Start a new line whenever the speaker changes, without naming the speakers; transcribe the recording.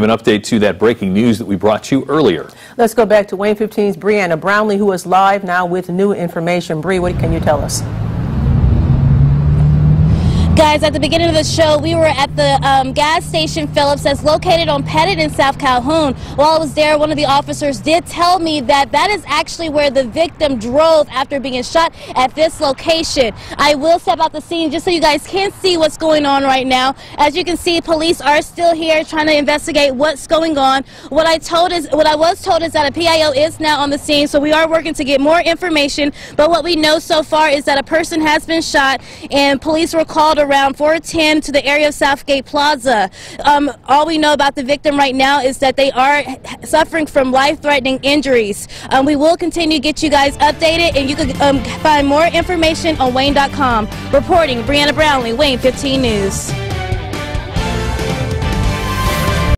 An update to that breaking news that we brought you earlier.
Let's go back to WANE 15's Brianna Brownlee, who is live now with new information. Bree, what can you tell us?
Guys, at the beginning of the show, we were at the um, gas station Phillips that's located on Pettit in South Calhoun. While I was there, one of the officers did tell me that that is actually where the victim drove after being shot at this location. I will step out the scene just so you guys can see what's going on right now. As you can see, police are still here trying to investigate what's going on. What I told is what I was told is that a PIO is now on the scene, so we are working to get more information. But what we know so far is that a person has been shot and police were called around 410 to the area of Southgate Plaza. Um, all we know about the victim right now is that they are suffering from life-threatening injuries. Um, we will continue to get you guys updated, and you can um, find more information on WANE.com. Reporting, Brianna Brownlee, WANE 15 News.